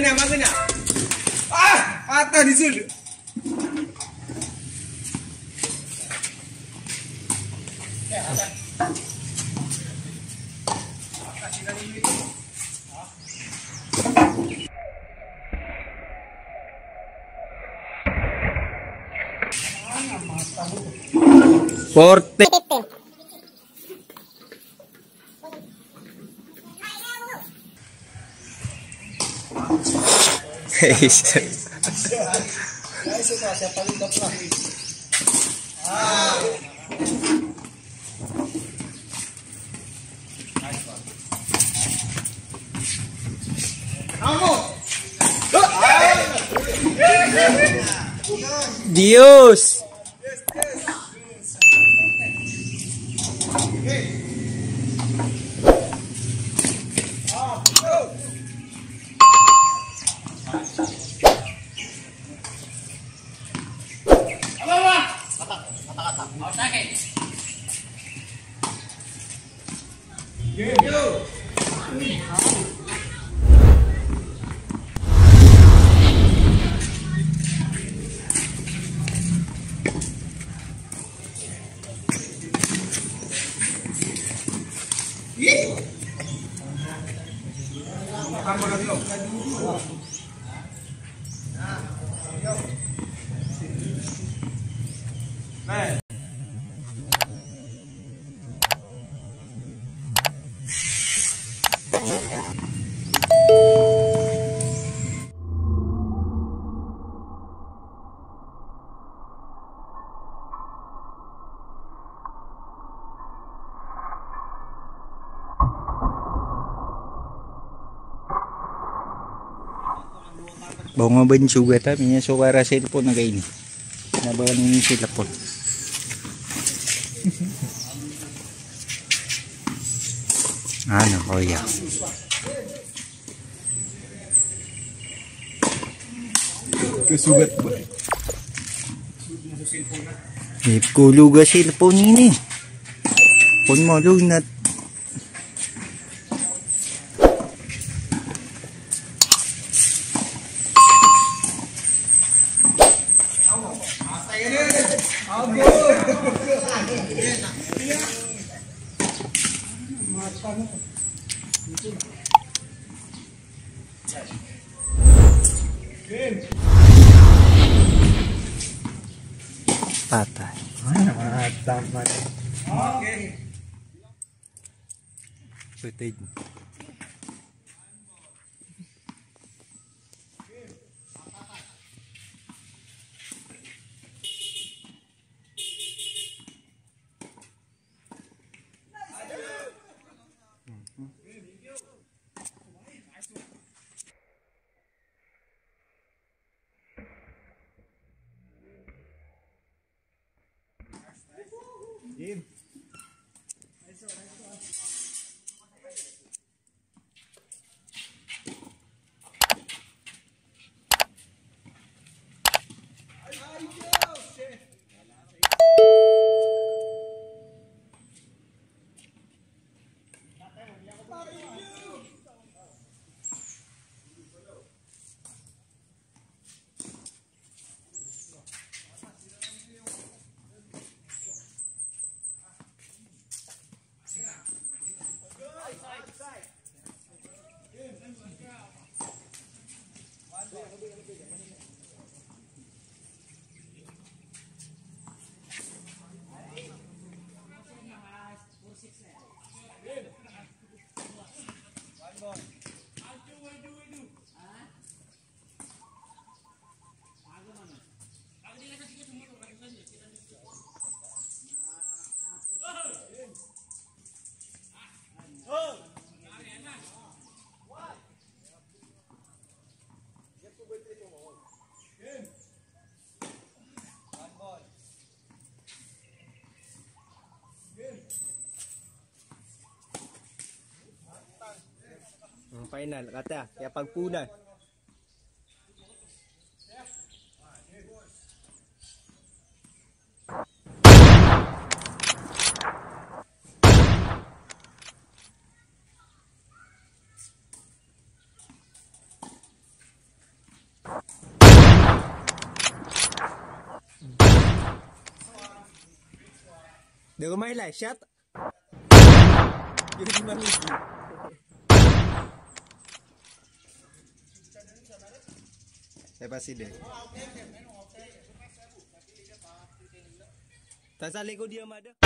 Magana, magana. Ah, patah di sini. Forte. Dios. Man. Bongo ben juga tapi nya suara cellphone na ini. Nabawan ini po. ano ko ya. Kesugat ba? Eh, kuluga cellphone ini. Pun mo lunat. Patay. Ay, mga tama. Okay. Footage. Game. final kata kaya pagpunan Di ko may live shot. Yun yung mamigil. Saya pasti deh. Tak saling kau diam ada.